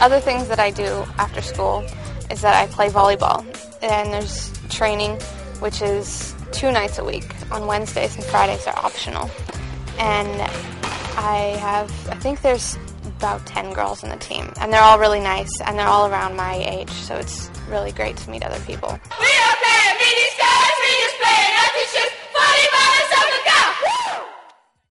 other things that I do after school is that I play volleyball, and there's training, which is two nights a week. On Wednesdays and Fridays are optional, and I have I think there's about 10 girls in the team, and they're all really nice, and they're all around my age, so it's really great to meet other people.